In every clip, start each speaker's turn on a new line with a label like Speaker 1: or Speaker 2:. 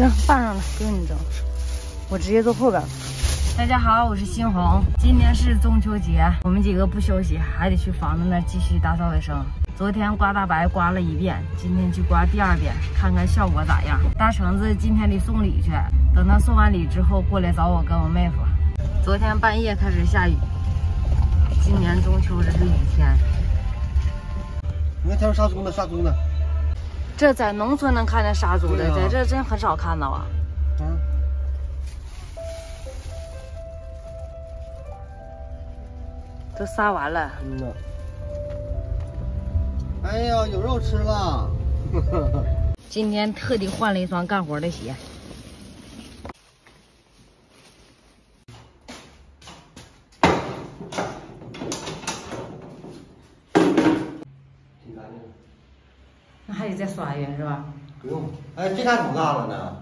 Speaker 1: 行，放上了，不用你整，我直接坐后边。大家好，我是新红。今天是中秋节，我们几个不休息，还得去房子那继续打扫卫生。昨天刮大白刮了一遍，今天去刮第二遍，看看效果咋样。大橙子今天得送礼去，等他送完礼之后过来找我跟我妹夫。昨天半夜开始下雨，今年中秋这是雨天。
Speaker 2: 你看，他说杀猪呢，杀猪呢。
Speaker 1: 这在农村能看见杀猪的，在这真很少看到啊。嗯。都杀完了。嗯呐。
Speaker 2: 哎呀，有肉吃了。
Speaker 1: 今天特地换了一双干活的鞋。那还得再刷一遍是吧？
Speaker 2: 不用。哎，这干多大了呢？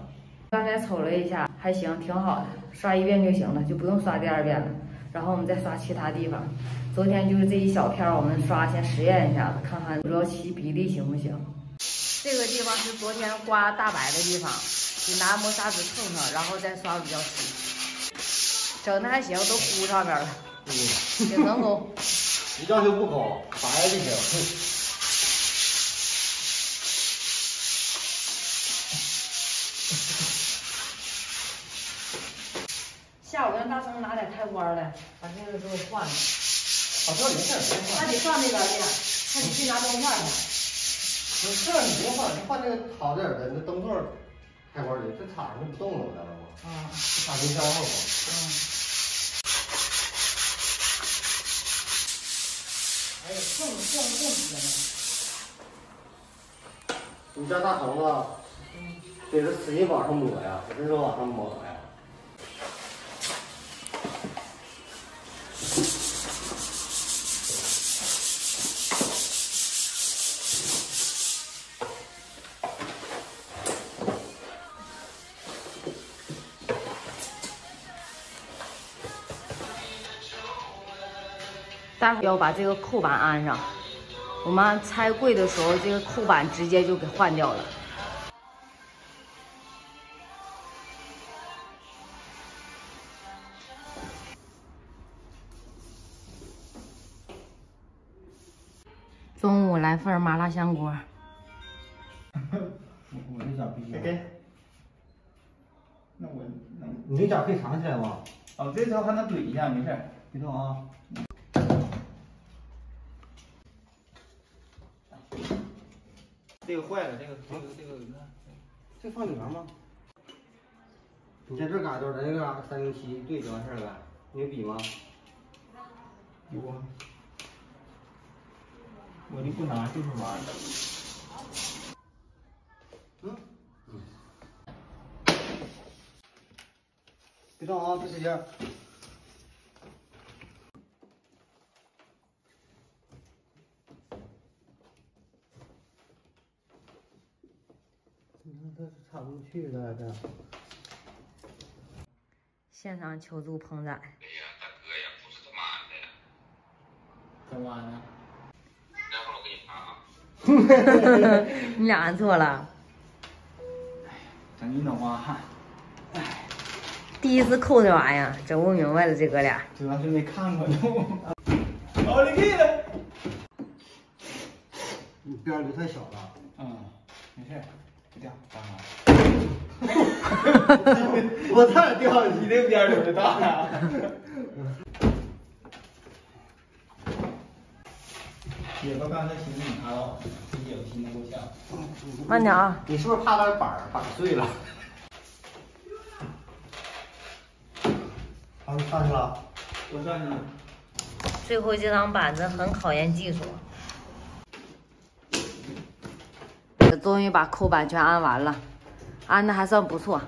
Speaker 1: 刚才瞅了一下，还行，挺好的，刷一遍就行了，就不用刷第二遍了。然后我们再刷其他地方。昨天就是这一小片，我们刷先实验一下子，看看乳胶漆比例行不行。这个地方是昨天刮大白的地方，得拿磨砂纸蹭蹭，然后再刷比较稀。整的还行，都糊上面了，挺成功。
Speaker 2: 你要求不高，白就行。
Speaker 1: 下午让大生拿点开关来，把这个给我换了。
Speaker 2: 好这没事别
Speaker 1: 换。那你上那边去，那你去拿灯泡去。
Speaker 2: 没事你别换，你换那个好点的，那灯座开关里，这插上就不动了，知道吗？啊。插冰箱后头。嗯。
Speaker 1: 哎呀，这么这么
Speaker 2: 你家大橙子，得是使劲往上抹呀，不是说往上抹呀。
Speaker 1: 待会儿要把这个扣板安上。我们拆柜的时候，这个扣板直接就给换掉了。中午来份麻辣香锅。
Speaker 2: 我这家必须。给。那我那你这脚可以藏起来吗？哦，这条还能怼一下，没事。别动啊。这个坏了，这个这个这个你看，这放里面吗？你在这嘎达，咱这嘎三零七对就完事儿了，你有笔吗？有啊，我就不拿，就是玩的。嗯嗯，别动啊，别使劲。这是插不进去了，这。
Speaker 1: 现场求助彭仔。哎
Speaker 3: 呀，大哥呀，不是他妈的。干嘛呢？待会儿我给你盘啊。
Speaker 1: 你俩按错了。
Speaker 2: 哎呀，整一脑瓜汗。
Speaker 1: 哎，第一次扣这玩意儿，整不明白了，这哥俩。
Speaker 2: 主要是没看过都。奥利给了。你边留太小了。嗯，没事。掉，我太掉，你那边留的大呀。姐夫刚才寻思你拿到，你姐夫心情够呛。
Speaker 1: 慢点啊！
Speaker 2: 你是不是怕那板板碎了？好，上去了，我上去了。
Speaker 1: 最后这张板子很考验技术。终于把扣板全安完了，安的还算不错。